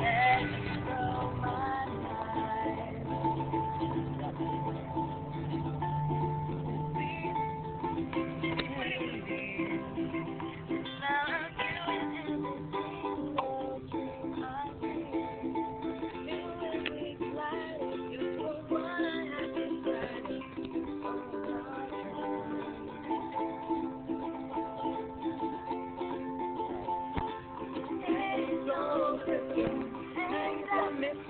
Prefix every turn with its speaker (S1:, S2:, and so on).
S1: Yeah. miss